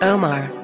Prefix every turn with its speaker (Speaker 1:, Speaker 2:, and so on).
Speaker 1: Omar.